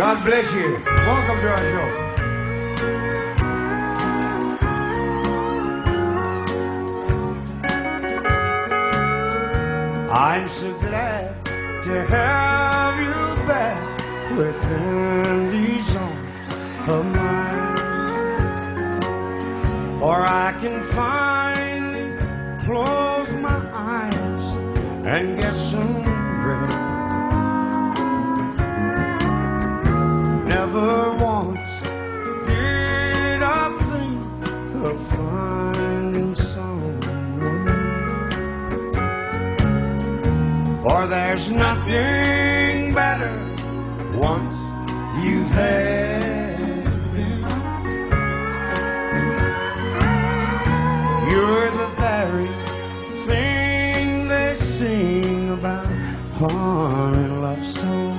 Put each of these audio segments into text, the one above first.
God bless you. Welcome to our show. I'm so glad to have you back within these arms of mine. For I can finally close my eyes and get some rest. Never once did I think of finding someone. For there's nothing better once you've had this. You're the very thing they sing about on in love song.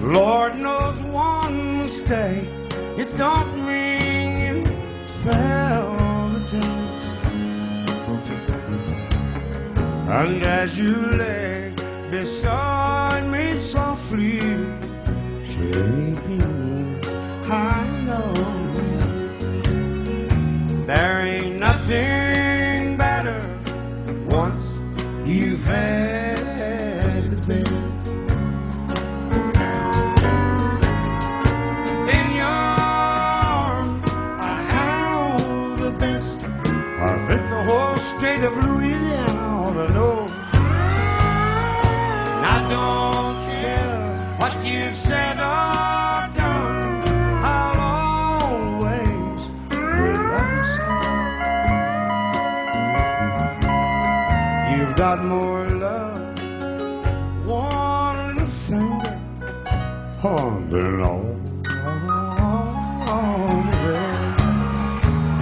Lord knows one mistake, it don't mean you fell the test. And as you lay beside me softly, shaking, I know there ain't nothing better once you've had the best. west. I think the whole state of Louisiana ought to know. And I don't care what you've said or done. I'll always love you You've got more love, one little finger, oh, than all.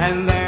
And there